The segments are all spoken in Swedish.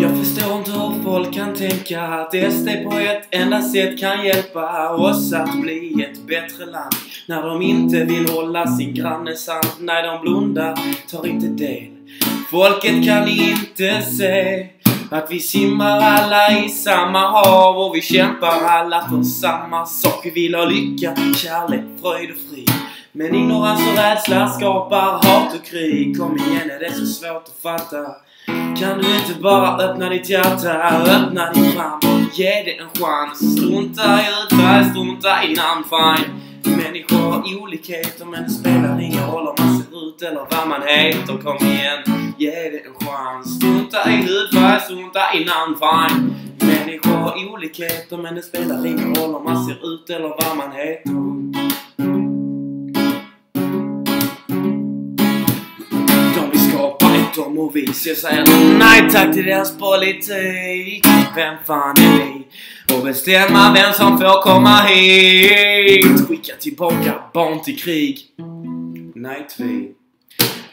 Jag förstår inte hur folk kan tänka att SD på ett enda sätt kan hjälpa oss att bli ett bättre land. När de inte vill hålla sin granne sant. Nej, de blundar, tar inte del. Folket kan inte se att vi simmar alla i samma hav och vi kämpar alla för samma sak. Vi vill ha lycka, kärlek, fröjd och frid. Men ignorans och rädsla skapar hat och krig. Kom igen, är det så svårt att fatta? Kan du inte bara öppna ditt hjärta, öppna din famn och ge det en chans? Strunta i hudfärg, strunta i namn, fine. Människor har olikheter men det spelar ingen roll om man ser ut eller vad man heter. Kom igen, ge det en chans. Strunta i hudfärg, strunta i namn, fine. Människor har olikheter men det spelar ingen roll om man ser ut eller vad man heter. Dem och vi Så jag säger nej tack till deras politik. Vem fan är vi? Och bestämma vem som får komma hit. Skicka tillbaka barn till krig. Nej tvi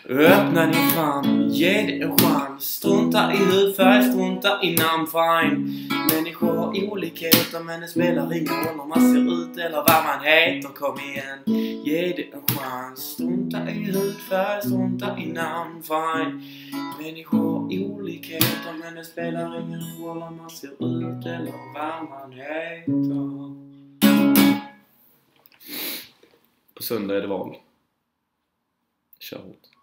Öppna din famn, ge det en chans. Strunta i hudfärg, strunta i namn, fine. Människor har olikheter men det spelar ingen roll om man ser ut eller vad man heter. Kom igen, ge det en chans. Strunta i hudfärg, strunta i namn, fine. Människor har olikheter men det spelar ingen roll om man ser ut eller vad man heter. På söndag är det val. Kör hårt.